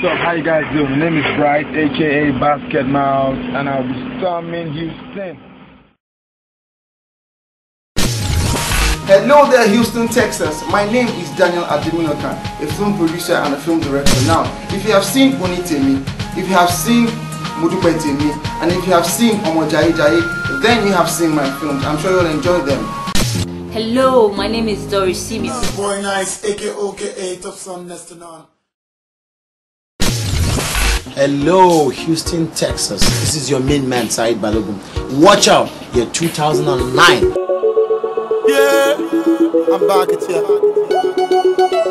Hey, what's up? How you guys doing? My name is Bright, aka Basket Mouse, and I'll be storming Houston. Hello there, Houston, Texas. My name is Daniel Ademinokan, a film producer and a film director. Now, if you have seen Onitemi, if you have seen Mudupe Temi, and if you have seen Omo Jai Jai, then you have seen my films. I'm sure you'll enjoy them. Hello, my name is Doris Simi. Boy Nice, aka OKA, Top Son, next to none. Hello, Houston, Texas. This is your main man, Said Balogun. Watch out, year 2009. Yeah, I'm back at ya.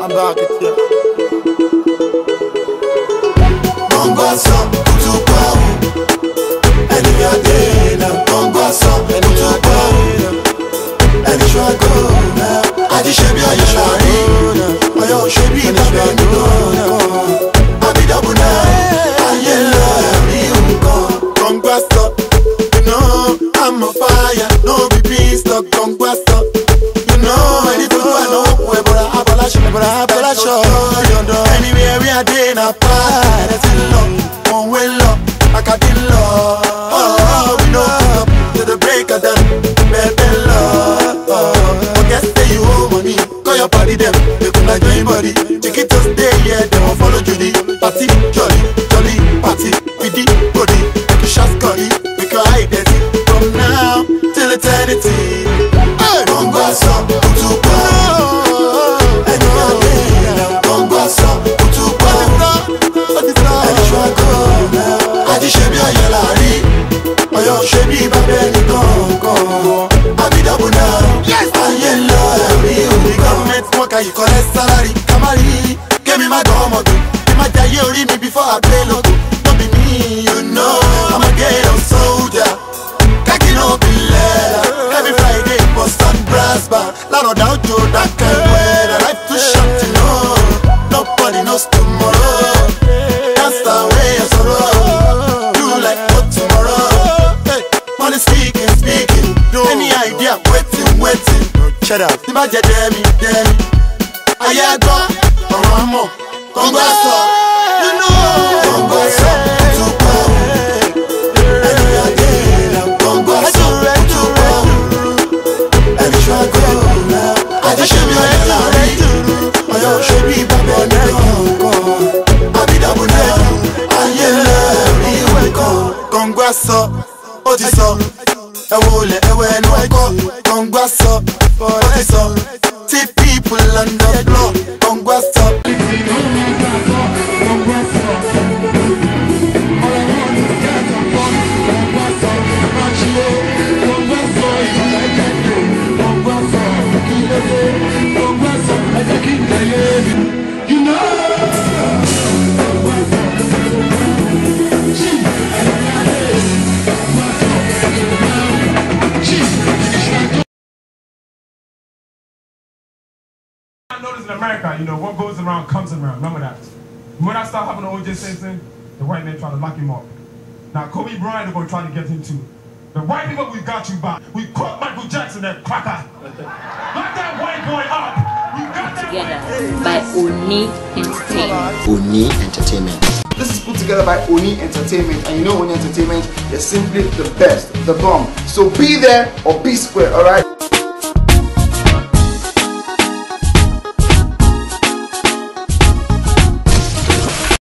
I'm back at ya. Bongoso, kutu yọ̀dọ̀ anywhere we are dey na pa ẹ̀rẹ́ ti lọ one way lọ akadi lọ. Oh, you collect salary? Kamari kémi má dán mọ́tò ẹ má jayé orí mi before I pay lotto. No be me you know I'm a gay old soldier. Kákí no be leather. Every Friday for boston brass bar. Lánàdá òjò dákẹ́ wẹ́dà life too short to know nobody knows tomorrow. That's the way I sọ̀rọ̀. speaking, speaking. Any idea, waiting, waiting. Shut up. Imagine, Demi, Demi ayé gbọ́ ọ̀rọ̀ mọ̀ kọ́ngbà sọ nínú kọ́ngbà sọ òtúpọ̀ ẹni adé ìlà kọ́ngbà sọ òtúpọ̀ ẹni sọ àgọ́ ọ̀la àdéṣẹ́mi ọ̀yẹ́ láàárín ọ̀yọ́ òṣèlú ìbámu ọ̀nà kọ̀ọ̀kan àbídàbò náà ayé lẹ́ẹ̀rí ìwé kan kọ́ngbà sọ ó ti sọ. Ẹ wo lẹ̀ ẹwẹ́ ẹnu ẹ̀kọ́. Kọ̀ngbà sọ. Ti sọ. See people on the floor. I noticed in America, you know, what goes around comes around. Remember that. When I start having OJ Simpson, the white men try to lock him up. Now Kobe Bryant, they're going to try to get him too. The white people, we got you back. We caught Michael Jackson, that cracker. Lock that white boy up. We got that Together by Oni Entertainment. Oni Entertainment. This is put together by Oni Entertainment, and you know Oni Entertainment is simply the best, the bomb. So be there or be square, alright?